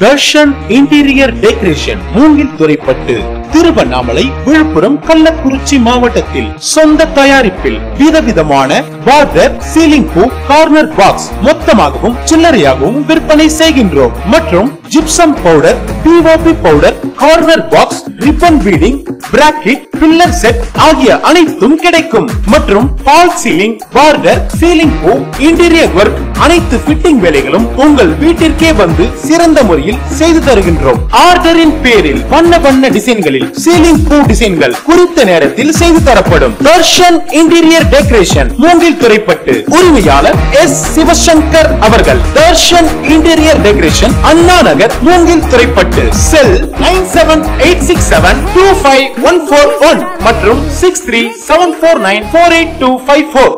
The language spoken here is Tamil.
தர்ஷன் இன்டீரியர் டெக்கரேஷன் மூங்கில் துறைப்பட்டு திருவண்ணாமலை விழுப்புரம் கள்ளக்குறிச்சி மாவட்டத்தில் சொந்த தயாரிப்பில் விதவிதமான பார்டர் சீலிங் பூ கார்னர் பாக்ஸ் மொத்தமாகவும் சில்லறையாகவும் விற்பனை செய்கின்றோம். மற்றும் gypsum powder POP powder corner box ribbon beading bracket pillar set ஆகிய அனைத்தும் கிடைக்கும். மற்றும் ஃபால் சீலிங் பார்டர் சீலிங் பூ இன்டீரியர் ஒர்க் அனைத்து ஃபிட்டிங் வேலைகளும் உங்கள் வீட்டிற்கே வந்து சிறந்த முறையில் செய்து தருகின்றோம். ஆர்டரின் பேரில் வண்ண வண்ண டிசைன்களில் சீலிங் பூ டிசைன்கள் குறித்த நேரத்தில் செய்து தரப்படும். தர்ஷன் இன்டீரியர் டெக்கரேஷன் மூங்கில் துறைப்பட்டு உரிமையாளர் எஸ் சிவசங்கர் அவர்கள். Darshan interior decoration Anna Nagar Moongil Thuraipattu. Cell nine seven eight six seven two five one four one மற்றும் six three seven four nine four eight two five four